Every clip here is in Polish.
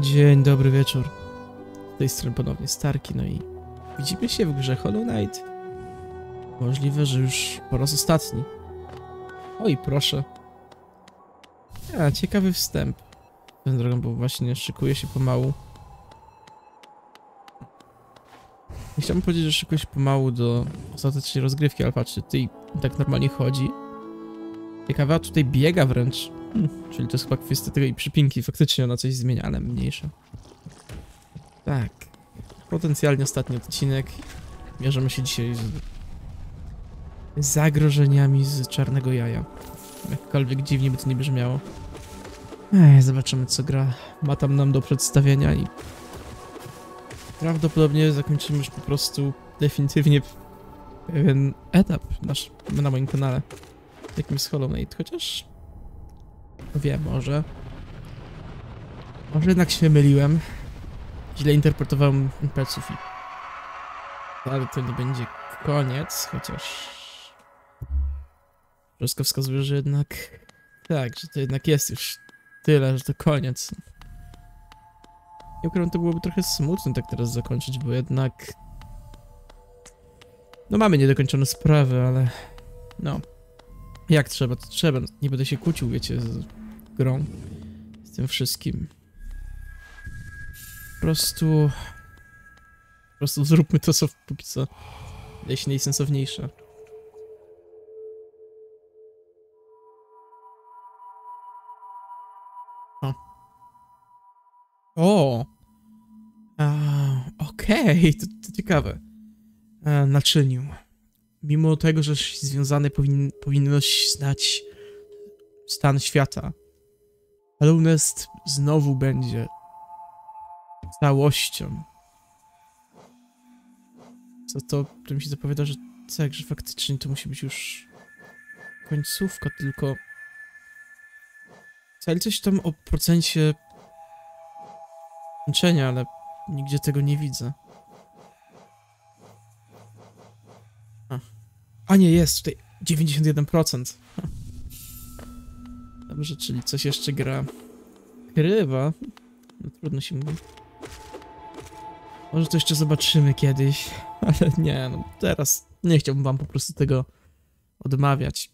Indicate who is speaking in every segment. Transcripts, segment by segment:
Speaker 1: Dzień dobry wieczór. Z tej strony ponownie Starki, no i widzimy się w grze Hollow Knight. Możliwe, że już po raz ostatni. Oj, proszę. A, ciekawy wstęp. Tą drogą, bo właśnie szykuje się pomału. Chciałbym powiedzieć, że szykuje się pomału do ostatecznej rozgrywki, ale patrzcie, tutaj tak normalnie chodzi. Ciekawe, a tutaj biega wręcz. Hmm, czyli to jest chyba kwestia tej przypinki, faktycznie ona coś zmienia, ale mniejsza. Tak. Potencjalnie ostatni odcinek. Mierzymy się dzisiaj z zagrożeniami z czarnego jaja. Jakkolwiek dziwnie by to nie brzmiało. Ej, zobaczymy co gra ma tam nam do przedstawienia i prawdopodobnie zakończymy już po prostu definitywnie pewien etap nasz, na moim kanale. Jakim jest Hollow Knight, chociaż wiem, może może jednak się myliłem. Źle interpretowałem peców i ale to nie będzie koniec, chociaż wszystko wskazuje, że jednak tak, że to jednak jest już tyle, że to koniec. Nie ukrywam, to byłoby trochę smutne tak teraz zakończyć, bo jednak no mamy niedokończone sprawy, ale no jak trzeba, to trzeba. Nie będę się kłócił, wiecie, z grą, z tym wszystkim. Po prostu... Po prostu zróbmy to, co póki co się najsensowniejsze. O. O! Okej, okay. to, to ciekawe. E, naczyniu. Mimo tego, że związany powin, powinnoś znać stan świata. Alunest znowu będzie całością. Co to, to mi się zapowiada, że tak, że faktycznie to musi być już końcówka, tylko... Cały coś tam o procencie kończenia, ale nigdzie tego nie widzę. A nie, jest tutaj 91%. Ha. Dobrze, czyli coś jeszcze gra krywa. No trudno się mówi. Może to jeszcze zobaczymy kiedyś, ale nie, no teraz nie chciałbym wam po prostu tego odmawiać.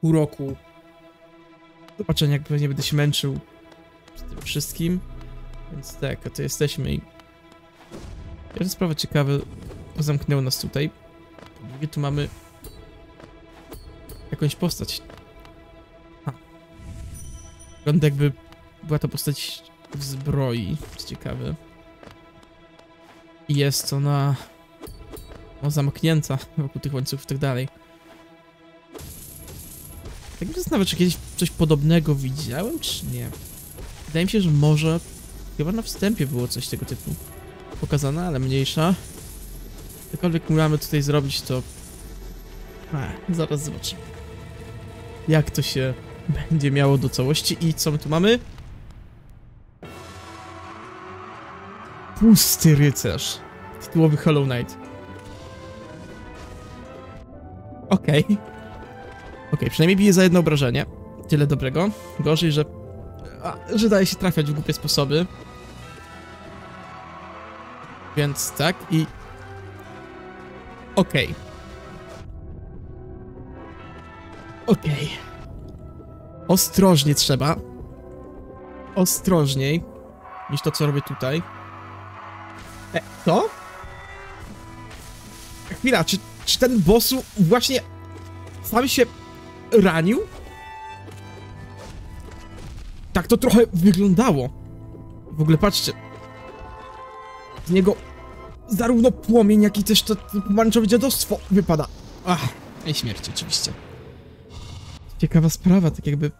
Speaker 1: Pół roku zobaczenia, jak pewnie będę się męczył z tym wszystkim. Więc tak, a to jesteśmy i... Pierwsza sprawa ciekawa, zamknęło nas tutaj. Po drugie, tu mamy jakąś postać. Ha. Wygląda jakby była to postać w zbroi, co ciekawe. I jest ona no, zamknięta wokół tych łańcuchów i tak dalej. Tak mi zastanawiam, czy kiedyś coś podobnego widziałem, czy nie. Wydaje mi się, że może... Chyba na wstępie było coś tego typu pokazane, ale mniejsza. Cokolwiek mamy tutaj zrobić, to... A, zaraz zobaczymy. Jak to się będzie miało do całości i co my tu mamy? Pusty rycerz. Tytułowy Hollow Knight. Okej. Okay. Okej, okay, przynajmniej bije za jedno obrażenie. Tyle dobrego. Gorzej, że... A, że daje się trafiać w głupie sposoby. Więc tak i... Okej. Okay. Okej. Okay. Ostrożnie trzeba. Ostrożniej niż to, co robię tutaj. E, to? Chwila, czy, czy ten bossu właśnie sam się ranił? Tak to trochę wyglądało. W ogóle patrzcie. Z niego zarówno płomień, jak i też to pomarańczowe dziadostwo wypada. Ach, i śmierć oczywiście. Ciekawa sprawa, tak jakby...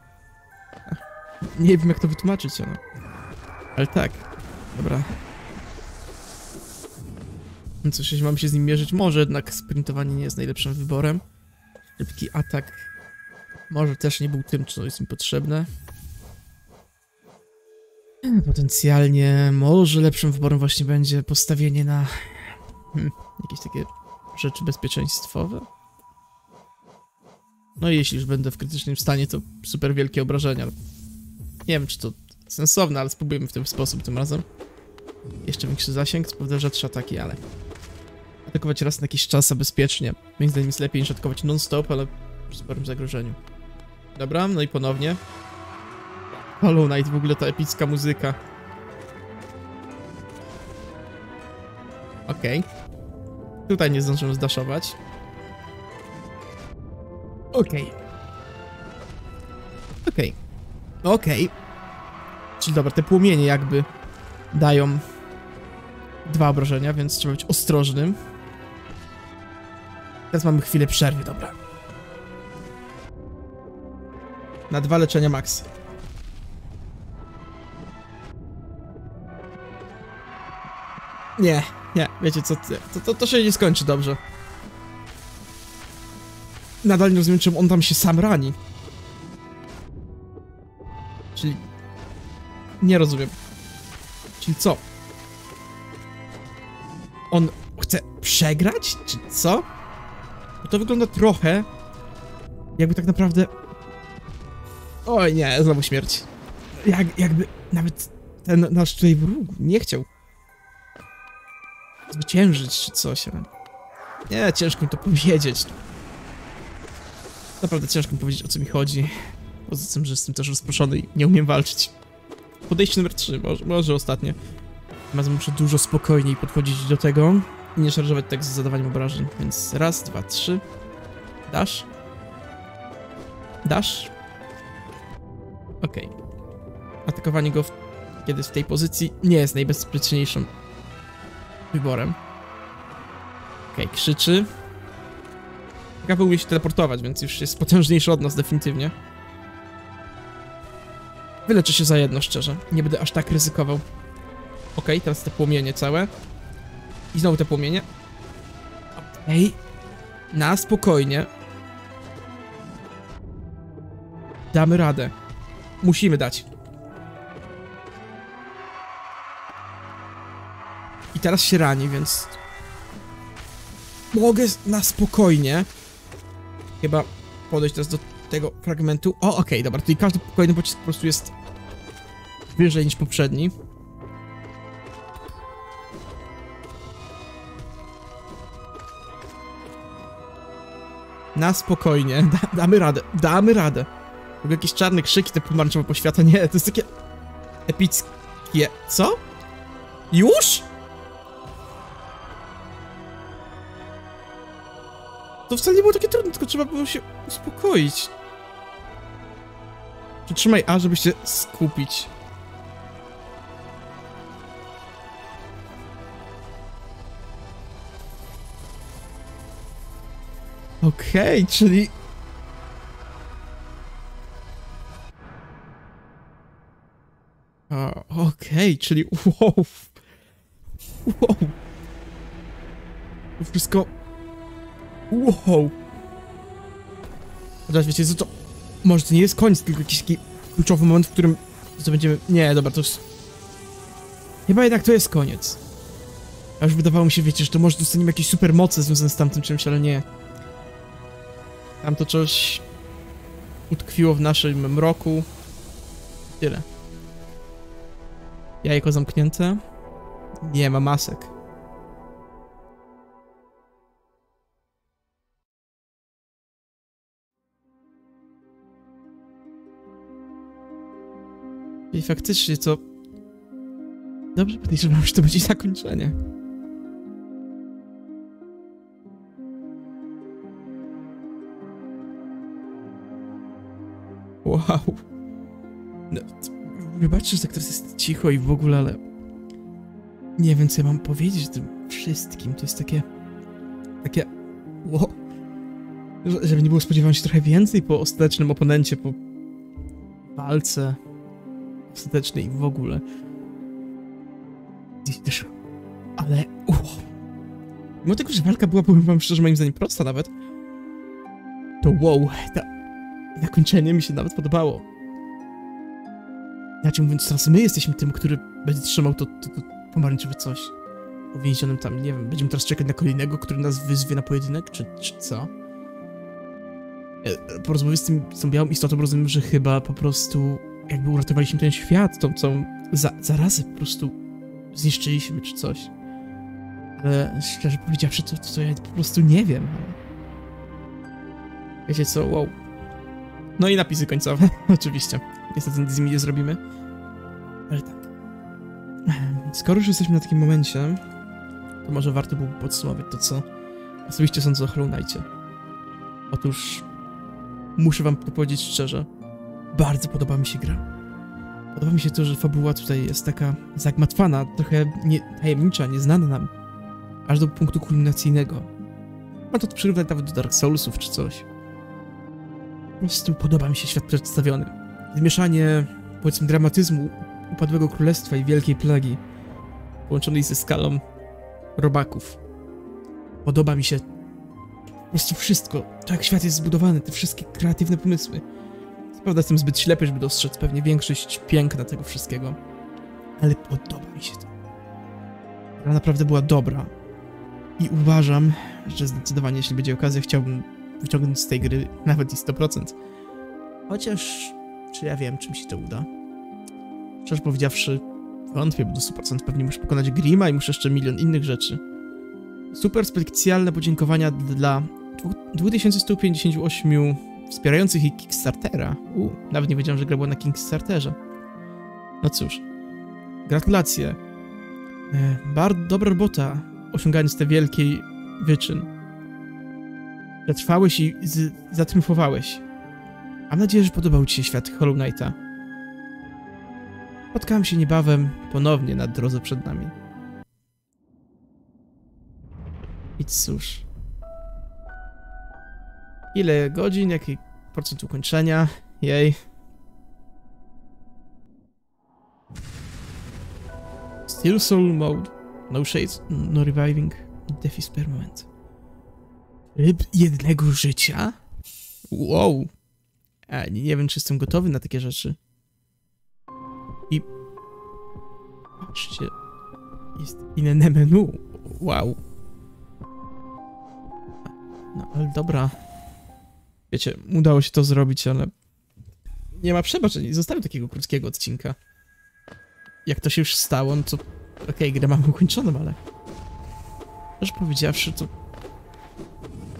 Speaker 1: Nie wiem jak to wytłumaczyć. Ale tak. Dobra, no cóż, jeśli mam się z nim mierzyć, może jednak sprintowanie nie jest najlepszym wyborem. Szybki atak może też nie był tym, co jest mi potrzebne. Potencjalnie może lepszym wyborem właśnie będzie postawienie na jakieś takie rzeczy bezpieczeństwowe. No i jeśli już będę w krytycznym stanie, to super wielkie obrażenia. Nie wiem, czy to sensowne, ale spróbujemy w ten sposób tym razem. Jeszcze większy zasięg, sprawdzę rzadsze ataki, ale... Atakować raz na jakiś czas, a bezpiecznie. Moim zdaniem jest lepiej niż atakować non-stop, ale przy sporym zagrożeniu. Dobra, no i ponownie. Hollow Knight, w ogóle ta epicka muzyka. Okej. Tutaj nie zdążymy zdaszować. Okej. Okej. Okej. Czyli dobra, te płomienie jakby dają dwa obrażenia, więc trzeba być ostrożnym. Teraz mamy chwilę przerwy, dobra. Na dwa leczenia max. Nie, nie, wiecie co, to, to, to się nie skończy dobrze. Nadal nie rozumiem, czemu on tam się sam rani. Czyli... Nie rozumiem. Czyli co? On chce przegrać? Czy co? Bo to wygląda trochę... Jakby tak naprawdę... Oj nie, znowu śmierć. Jak, jakby nawet ten nasz tutaj wróg nie chciał zwyciężyć czy coś, ale... Nie, ciężko mi to powiedzieć. Naprawdę ciężko mi powiedzieć, o co mi chodzi. Poza tym, że jestem też rozproszony i nie umiem walczyć. Podejście numer 3, może, może ostatnie. Razem muszę dużo spokojniej podchodzić do tego i nie szarżować tak z zadawaniem obrażeń. Więc raz, dwa, trzy. Dasz. Dasz. Okej. Okay. Atakowanie go, w, kiedy w tej pozycji, nie jest najbezpieczniejszym wyborem. Okej, okay, krzyczy. Gaweł umie się teleportować, więc już jest potężniejszy od nas definitywnie. Wyleczę się za jedno, szczerze. Nie będę aż tak ryzykował. Okay, teraz te płomienie całe. I znowu te płomienie. Okej. Okay. Na spokojnie. Damy radę. Musimy dać. I teraz się rani, więc... Mogę na spokojnie chyba podejść teraz do tego fragmentu. O, okej, okay, dobra, tutaj każdy kolejny pocisk po prostu jest wyżej niż poprzedni. Na spokojnie, da, damy radę, damy radę. W jakieś czarne krzyki, te pomarańczowe poświata, nie, to jest takie epickie. Co? Już? To wcale nie było takie trudne, tylko trzeba było się uspokoić. Przytrzymaj A, żeby się skupić. Okej, okay, czyli... Okej, okay, czyli wow. Wow. Wszystko Wow. Teraz wiecie co to... Może to nie jest koniec, tylko jakiś taki kluczowy moment, w którym... Co będziemy... Nie, dobra, to jest... Chyba jednak to jest koniec. A już wydawało mi się, wiecie, że to może dostaniemy jakieś super moce związane z tamtym czymś, ale nie. Tam to coś... utkwiło w naszym mroku. Tyle. Jajko zamknięte. Nie ma masek. I faktycznie to... Dobrze podejrzewam, że to będzie zakończenie. Wow. No, wybaczcie, że tak teraz jest cicho i w ogóle, ale... Nie wiem, co ja mam powiedzieć tym wszystkim. To jest takie... Takie... Wow. Żeby nie było spodziewałem się trochę więcej po ostatecznym oponencie, po walce ostateczny i w ogóle. Ale... Uch. Mimo tego, że walka była, powiem wam szczerze, moim zdaniem prosta nawet, to wow, ta... zakończenie mi się nawet podobało. Inaczej mówiąc, teraz my jesteśmy tym, który będzie trzymał to, to, to pomarańczowe coś. Uwięzionym tam, nie wiem, będziemy teraz czekać na kolejnego, który nas wyzwie na pojedynek, czy, czy co? E, po rozmowie z, tym, z tą białą istotą rozumiem, że chyba po prostu jakby uratowaliśmy ten świat, tą całą za zarazę po prostu zniszczyliśmy czy coś. Ale szczerze powiedziawszy, to, to ja po prostu nie wiem. Wiecie co, wow. No i napisy końcowe, oczywiście. Niestety z nimi nie zrobimy. Ale tak. Skoro już jesteśmy na takim momencie, to może warto byłoby podsumować to, co osobiście sądzę o Hollow. Otóż muszę wam to powiedzieć szczerze. Bardzo podoba mi się gra. Podoba mi się to, że fabuła tutaj jest taka zagmatwana, trochę nie, tajemnicza, nieznana nam. Aż do punktu kulminacyjnego. Ma to przyrównać nawet do Dark Soulsów czy coś. Po prostu podoba mi się świat przedstawiony. Zmieszanie, powiedzmy, dramatyzmu upadłego królestwa i wielkiej plagi, połączonej ze skalą robaków. Podoba mi się po prostu wszystko. To jak świat jest zbudowany, te wszystkie kreatywne pomysły. Co prawda jestem zbyt ślepy, żeby dostrzec pewnie większość piękna tego wszystkiego. Ale podoba mi się to. Gra naprawdę była dobra. I uważam, że zdecydowanie, jeśli będzie okazja, chciałbym wyciągnąć z tej gry nawet i 100%. Chociaż, czy ja wiem, czy mi się to uda? Szczerze powiedziawszy, wątpię, bo do 100% pewnie muszę pokonać Grima i muszę jeszcze milion innych rzeczy. Super specjalne podziękowania dla 2158 wspierających ich Kickstartera. U, nawet nie wiedziałem, że gra była na Kickstarterze. No cóż, gratulacje. E, bardzo dobra robota, osiągając te wielki wyczyn. Zatrwałeś i zatriumfowałeś. Mam nadzieję, że podobał Ci się świat Hollow Knighta. Spotkałem się niebawem ponownie na drodze przed nami. I cóż. Ile godzin, jaki procent ukończenia? Jej. Still Soul Mode. No shades, no reviving. Death is permanent. Ryb jednego życia? Wow. A, nie, nie wiem, czy jestem gotowy na takie rzeczy. I... Patrzcie. Jest inne menu. Wow. No, ale dobra. Wiecie, udało się to zrobić, ale... Nie ma przebaczeń, zostawię takiego krótkiego odcinka. Jak to się już stało, no to... Okej, okay, grę mam ukończoną, ale... Też powiedziawszy, to...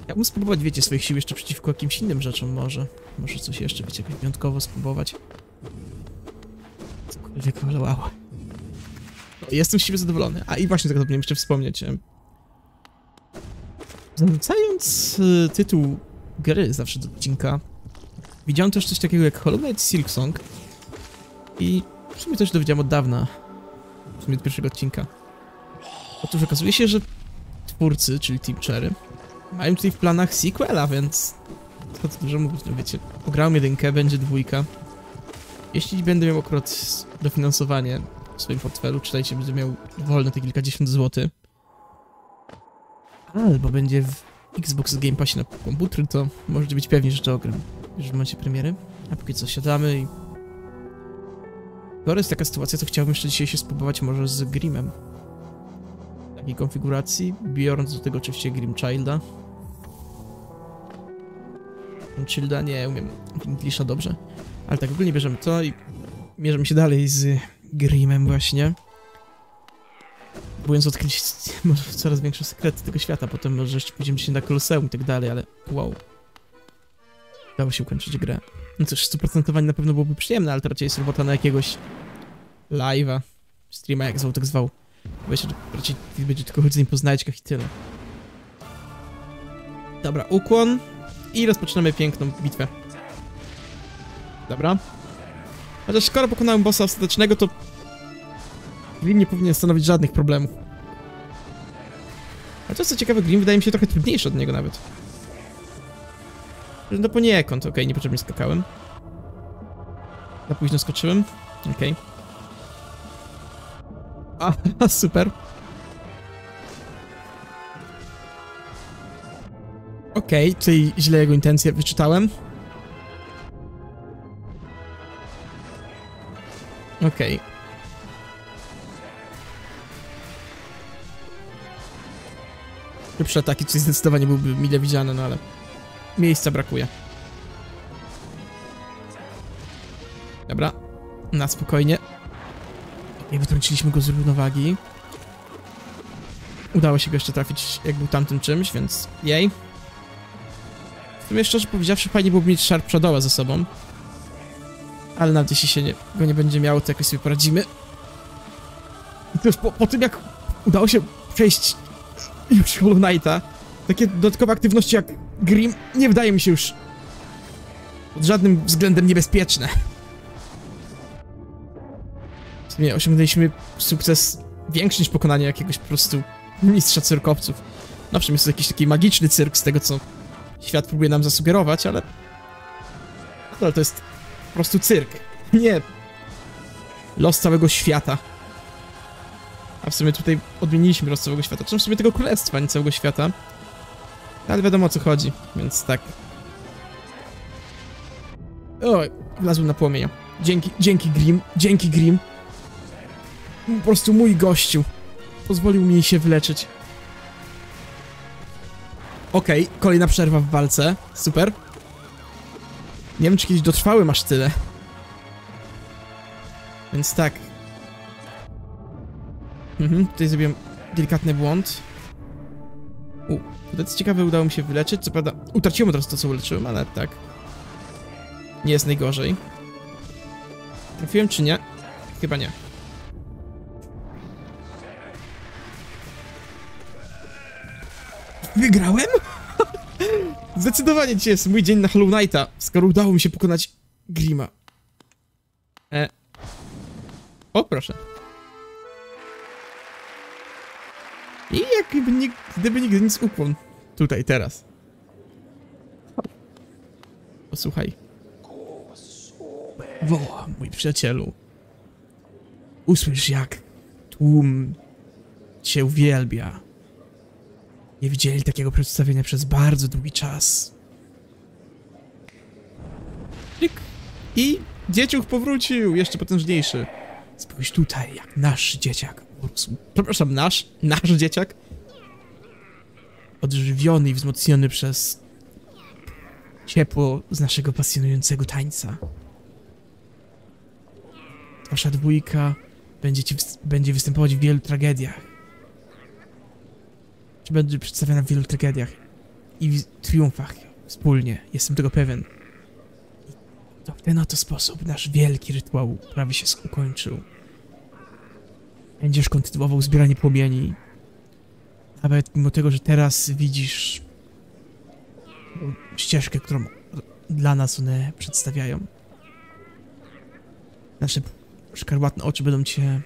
Speaker 1: Ja bym spróbować, wiecie, swoich sił jeszcze przeciwko jakimś innym rzeczom może. Może coś jeszcze, wiecie, jakoś wyjątkowo spróbować. Cokolwiek, ale. No, jestem z siebie zadowolony. A i właśnie tego powinienem jeszcze wspomnieć. Zarzucając y, tytuł gry zawsze do odcinka, widziałem też coś takiego jak Hollow Knight Silksong i w sumie też dowiedziałem od dawna, w sumie od pierwszego odcinka. Otóż okazuje się, że twórcy, czyli Team Cherry, mają tutaj w planach sequela, więc co tu dużo mówić, no wiecie, pograłem jedynkę, będzie dwójka. Jeśli będę miał akurat dofinansowanie w swoim portfelu, czytajcie, będę miał wolne te kilkadziesiąt złotych, albo będzie w Xbox Game Passie na komputer, to możecie być pewni, że to ogram już momencie premiery. A póki co siadamy i... Skoro jest taka sytuacja, to chciałbym jeszcze dzisiaj się spróbować może z Grimem. Takiej konfiguracji, biorąc do tego oczywiście Grim Childa. Childa nie umiem Englisha dobrze, ale tak ogólnie bierzemy to i mierzymy się dalej z Grimem właśnie próbując odkryć coraz większe sekrety tego świata, potem może jeszcze pójdziemy się na Koloseum i tak dalej, ale wow. Udało się ukończyć grę. No cóż, stuprocentowanie na pewno byłoby przyjemne, ale to raczej jest robota na jakiegoś live'a, streama, jak zwał tak zwał. Wiecie, raczej będzie tylko chodzenie po znajdźkach i tyle. Dobra, ukłon i rozpoczynamy piękną bitwę. Dobra. Chociaż skoro pokonałem bossa ostatecznego, to Grim nie powinien stanowić żadnych problemów. A to co ciekawe, Grim wydaje mi się trochę trudniejszy od niego nawet. No poniekąd, okej, okay, niepotrzebnie skakałem. Za późno skoczyłem. Okej. Okay. A, super. Okej, okay, czyli źle jego intencje wyczytałem. Okej. Szybsze ataki, czyli zdecydowanie byłby mile widziany, no ale miejsca brakuje. Dobra, Na spokojnie. Nie wytrąciliśmy go z równowagi. Udało się go jeszcze trafić, jak był tamtym czymś, więc jej. W sumie szczerze powiedziawszy, fajnie byłoby mieć Sharp Shadowa ze sobą. Ale nawet jeśli się nie, go nie będzie miało, to jakoś sobie poradzimy. I to już po, po tym, jak udało się przejść już Hollow Knighta, takie dodatkowe aktywności jak Grim nie wydaje mi się już pod żadnym względem niebezpieczne. W sumie osiągnęliśmy sukces większy niż pokonanie jakiegoś po prostu mistrza cyrkowców. Owszem, jest to jakiś taki magiczny cyrk z tego, co świat próbuje nam zasugerować, ale... Ale to jest po prostu cyrk. Nie los całego świata. A w sumie tutaj odmieniliśmy los całego świata. Czy w sumie tego królestwa, nie całego świata. Ale wiadomo o co chodzi, więc tak. Oj, wlazłem na płomienia. Dzięki, dzięki Grim, dzięki Grim. Po prostu mój gościu. Pozwolił mi się wyleczyć. Okej, kolejna przerwa w walce. Super. Nie wiem, czy kiedyś dotrwałem aż tyle. Więc tak. Mhm, tutaj zrobiłem delikatny błąd. U, to jest ciekawe, udało mi się wyleczyć. Co prawda, utraciłem od razu to, co uleczyłem, ale tak. Nie jest najgorzej. Trafiłem czy nie? Chyba nie. Wygrałem? Zdecydowanie dzisiaj jest mój dzień na Hollow Knighta, skoro udało mi się pokonać Grima. E. O, proszę. I jakby gdyby nigdy nic ukłon. Tutaj, teraz. Posłuchaj. Woła, mój przyjacielu. Usłysz, jak tłum cię uwielbia. Nie widzieli takiego przedstawienia przez bardzo długi czas. I dzieciuch powrócił, jeszcze potężniejszy. Spójrz tutaj, jak nasz dzieciak. Przepraszam, nasz? Nasz dzieciak? Odżywiony i wzmocniony przez ciepło z naszego pasjonującego tańca. Wasza dwójka będzie, ci będzie występować w wielu tragediach. Czy będzie przedstawiona w wielu tragediach i w triumfach wspólnie. Jestem tego pewien. I to w ten oto sposób nasz wielki rytuał prawie się ukończył. Będziesz kontynuował zbieranie płomieni. Nawet mimo tego, że teraz widzisz ścieżkę, którą dla nas one przedstawiają. Nasze szkarłatne oczy będą cię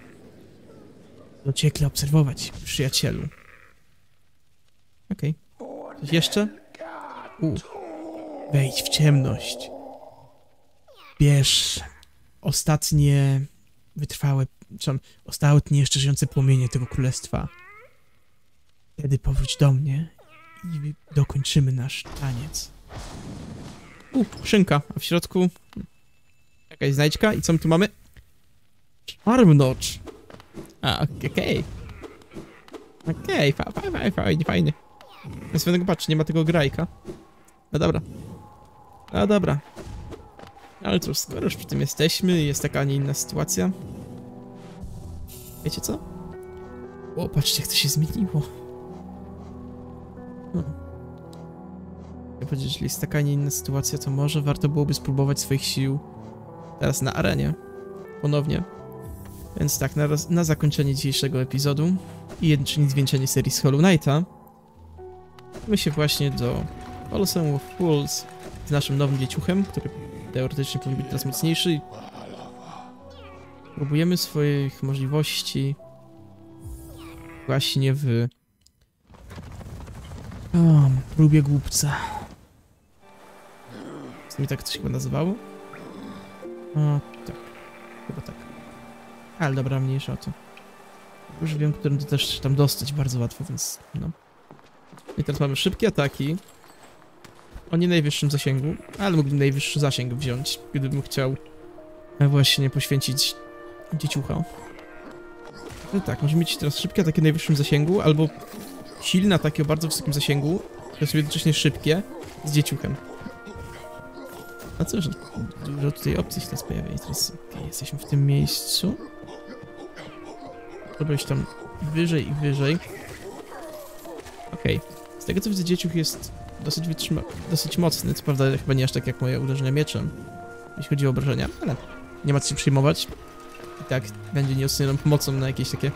Speaker 1: dociekle obserwować, przyjacielu. Okej. Coś jeszcze? U. Wejdź w ciemność. Bierz ostatnie wytrwałe, czy ostatnie jeszcze żyjące płomienie tego królestwa. Wtedy powróć do mnie i dokończymy nasz taniec. U, szynka, a w środku jakaś znajdźka i co my tu mamy? Charm Notch. A, okej. Okej, fa- fa- fa- fajnie, fajnie. Na swojego patrz, nie ma tego grajka. No dobra. No dobra. Ale cóż, skoro już przy tym jesteśmy jest taka, a nie inna sytuacja. Wiecie co? O, patrzcie, jak to się zmieniło. No. Ja powiedzieć, jeśli jest taka, nie inna sytuacja, to może warto byłoby spróbować swoich sił teraz na arenie. Ponownie. Więc tak, na, na zakończenie dzisiejszego epizodu i jednocześnie zwieńczenie serii z Hollow Knighta my się właśnie do Coliseum of Fools z naszym nowym dzieciuchem, który teoretycznie powinien być teraz mocniejszy. Próbujemy swoich możliwości właśnie w o, próbie głupca. Sumie tak to się chyba nazywało? O, tak. Chyba tak. Ale dobra, mniejsza o to. Już wiem, którym to też tam dostać bardzo łatwo, więc no. I teraz mamy szybkie ataki. O nie najwyższym zasięgu, ale mógłbym najwyższy zasięg wziąć, gdybym chciał właśnie poświęcić dzieciucha. No tak, możemy mieć teraz szybkie ataki o najwyższym zasięgu, albo silne ataki o bardzo wysokim zasięgu, które są jednocześnie szybkie, z dzieciuchem. A cóż, dużo tutaj opcji się teraz pojawia i teraz okej, jesteśmy w tym miejscu. Trzeba iść tam wyżej i wyżej. Okej, z tego co widzę dzieciuch jest dosyć wytrzyma dosyć mocny, co prawda chyba nie aż tak jak moje uderzenia mieczem, jeśli chodzi o obrażenia, ale nie ma co się przejmować. I tak będzie nieocenioną pomocą na jakieś takie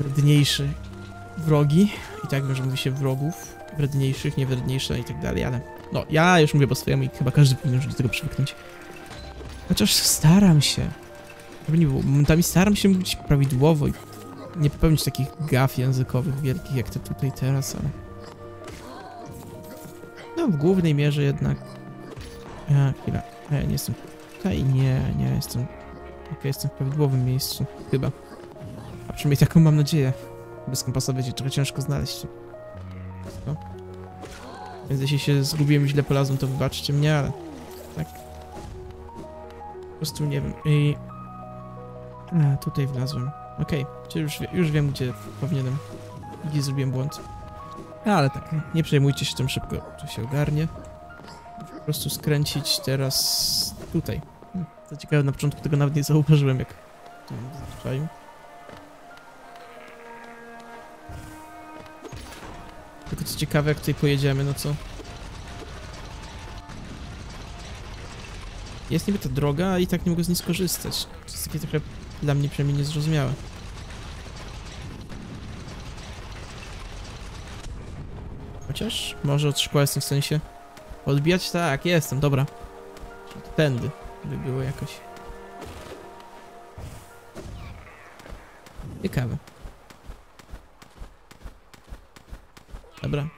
Speaker 1: wredniejsze wrogi. I tak może mówi się wrogów, wredniejszych, niewredniejsze i tak dalej, ale no, ja już mówię po swojemu i chyba każdy powinien już do tego przywyknąć. Chociaż staram się. Żeby nie było, momentami staram się mówić prawidłowo i nie popełnić takich gaf językowych wielkich jak te tutaj teraz, ale... No, w głównej mierze jednak... A, chwila. A ja nie jestem tutaj, nie, nie jestem... Okej, jestem w prawidłowym miejscu, chyba. A przynajmniej taką mam nadzieję. Bez kompasa będzie trochę ciężko znaleźć. No. Więc jeśli się zgubiłem i źle polazłem, to wybaczcie mnie, ale... Tak. Po prostu nie wiem. I... A, tutaj wlazłem. Okej, czyli już, już wiem, gdzie powinienem... Gdzie zrobiłem błąd. Ale tak, nie przejmujcie się tym szybko, to się ogarnie. Po prostu skręcić teraz tutaj. Co ciekawe, na początku tego nawet nie zauważyłem, jak to zazwyczaj. Tylko co ciekawe, jak tutaj pojedziemy, no co? Jest niby ta droga, a i tak nie mogę z niej skorzystać. To jest takie trochę dla mnie przynajmniej niezrozumiałe. Chociaż może od jestem w stanie się odbijać? Tak, jestem, dobra. To Tędy by było jakoś. Ciekawe. Dobra.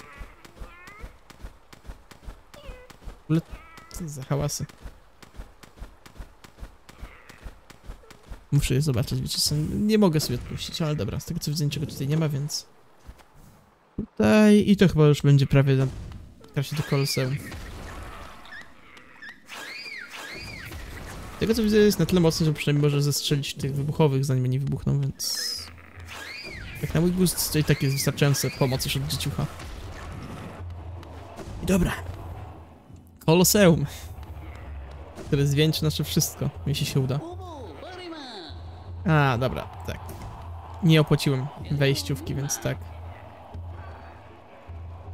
Speaker 1: W ogóle co za hałasy. Muszę je zobaczyć, wiecie co, nie mogę sobie odpuścić, ale dobra, z tego co widzę niczego tutaj nie ma, więc... Tutaj i to chyba już będzie prawie na trasie do Koloseum. Tego co widzę jest na tyle mocny, że przynajmniej może zestrzelić tych wybuchowych zanim nie wybuchną, więc... Jak na mój gust to i tak jest wystarczająca pomoc już od dzieciucha. I dobra. Koloseum. Które zwieńczy nasze wszystko, jeśli się uda. A, dobra, tak. Nie opłaciłem wejściówki, więc tak.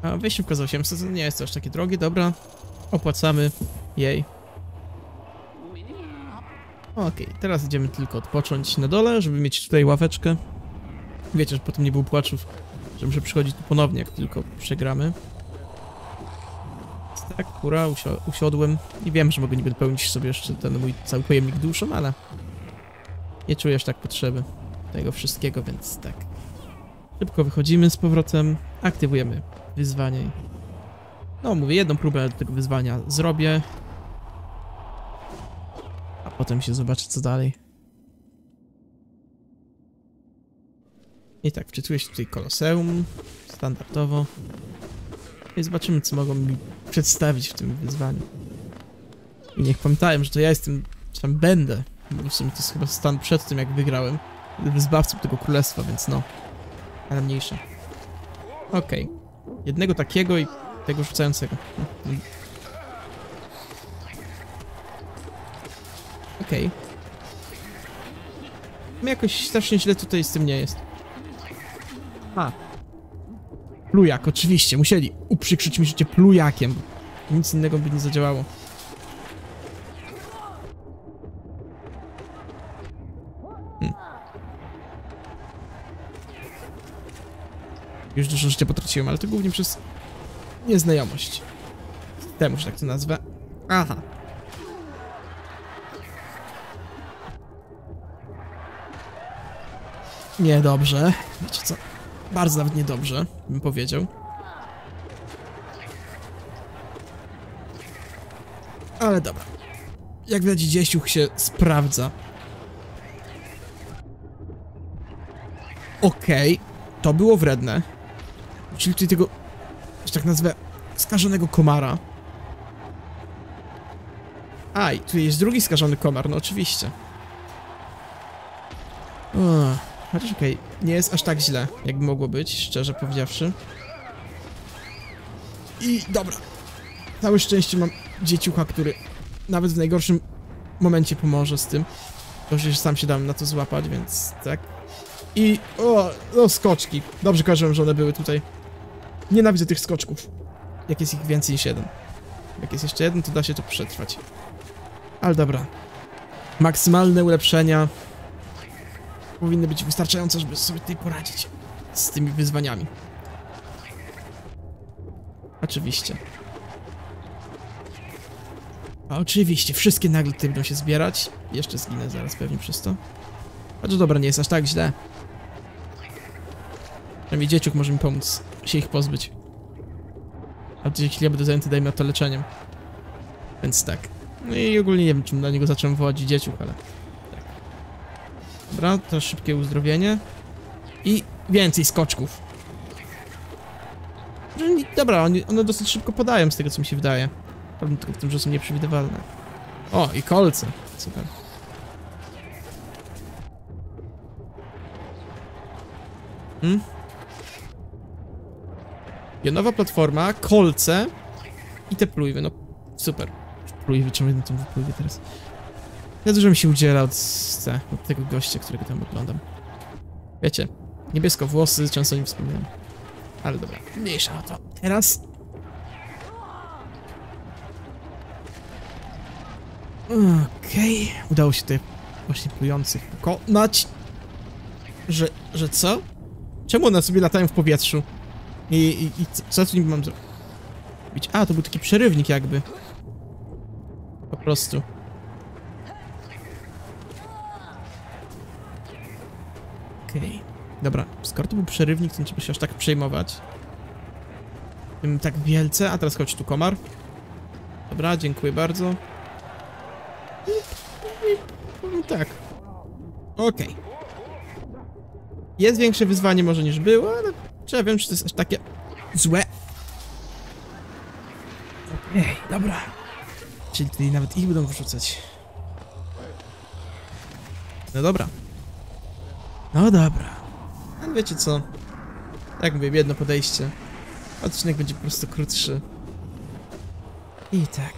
Speaker 1: A wejściówka za 800 to nie jest to aż takie drogie, dobra. Opłacamy. Jej. Okej, teraz idziemy tylko odpocząć na dole, żeby mieć tutaj ławeczkę. Wiecie, że potem nie było płaczów, że muszę przychodzić tu ponownie, jak tylko przegramy. Tak, hura, usio usiadłem i wiem, że mogę niby pełnić sobie jeszcze ten mój cały pojemnik duszą, ale nie czuję aż tak potrzeby tego wszystkiego, więc tak. Szybko wychodzimy z powrotem, aktywujemy wyzwanie. No, mówię, jedną próbę tego wyzwania zrobię. Potem się zobaczy, co dalej. I tak, wczytuję się tutaj Koloseum, standardowo. I zobaczymy, co mogą mi przedstawić w tym wyzwaniu. I niech pamiętają, że to ja jestem, czy tam będę, bo w sumie to jest chyba stan przed tym, jak wygrałem, zbawcą tego królestwa, więc no. Ale mniejsza. Okej. Jednego takiego i tego rzucającego. Okej. Okay. Jakoś strasznie źle tutaj z tym nie jest. A. Plujak, oczywiście. Musieli uprzykrzyć mi życie plujakiem. Nic innego by nie zadziałało. Hmm. Już dużo życia potraciłem, ale to głównie przez nieznajomość. Temu, że tak to nazwę. Aha. Niedobrze. Wiecie co? Bardzo nawet niedobrze, bym powiedział. Ale dobra. Jak widać, dziesiuch się sprawdza. Okej, to było wredne. Czyli tutaj tego, że tak nazwę, skażonego komara. A, i tu jest drugi skażony komar, no oczywiście. Uch, chociaż okej, nie jest aż tak źle, jakby mogło być, szczerze powiedziawszy. I dobra. Całe szczęście mam dzieciucha, który nawet w najgorszym momencie pomoże z tym. To że sam się dałem na to złapać, więc tak. I o, o skoczki. Dobrze kojarzyłem, że one były tutaj. Nienawidzę tych skoczków. Jak jest ich więcej niż jeden. Jak jest jeszcze jeden, to da się to przetrwać. Ale dobra. Maksymalne ulepszenia powinny być wystarczające, żeby sobie tutaj poradzić z tymi wyzwaniami. Oczywiście. A oczywiście, wszystkie nagle tutaj będą się zbierać. Jeszcze zginę zaraz pewnie przez to. Chociaż dobra, nie jest aż tak źle. Przynajmniej dzieciuk może mi pomóc się ich pozbyć. A jeśli ja będę zajęty, dajmy na to leczeniem. Więc tak. No i ogólnie nie wiem, czym na niego zacząłem wołać dzieciuk, ale... Dobra, to szybkie uzdrowienie. I więcej skoczków. Dobra, one dosyć szybko podają z tego, co mi się wydaje. Problem tylko w tym, że są nieprzewidywalne. O, i kolce. Super. Hmm? Nowa platforma, kolce i te pluiwy, no super. Pluiwy, czemu jedno tam wypływie teraz? Ja dużo mi się udziela od, od tego gościa, którego tam oglądam. Wiecie, niebiesko włosy, często o nim wspominam. Ale dobra, mniejsza o to. Teraz... Okej, udało się tutaj właśnie plujących pokonać. Że, że co? Czemu one sobie latają w powietrzu? I, i, i co- tu niby mam zrobić? A, to był taki przerywnik jakby. Po prostu. Dobra, skoro to był przerywnik, to nie trzeba się aż tak przejmować. Tym tak wielce, a teraz chodź tu komar. Dobra, dziękuję bardzo. I- Tak. Okej. Jest większe wyzwanie może niż było, ale ja wiem, czy to jest aż takie złe. Okej, dobra. Czyli tutaj nawet ich będą wyrzucać. No dobra. No dobra. Ale wiecie co? Jak mówię, jedno podejście. Odcinek będzie po prostu krótszy. I tak.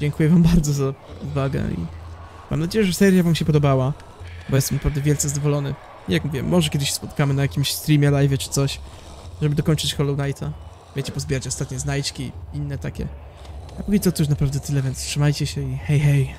Speaker 1: Dziękuję wam bardzo za uwagę i mam nadzieję, że seria wam się podobała, bo jestem naprawdę wielce zadowolony. Jak mówię, może kiedyś spotkamy na jakimś streamie, live czy coś, żeby dokończyć Hollow Knighta. Wiecie, pozbierać ostatnie znajdźki i inne takie. A póki co to już naprawdę tyle, więc trzymajcie się i hej hej.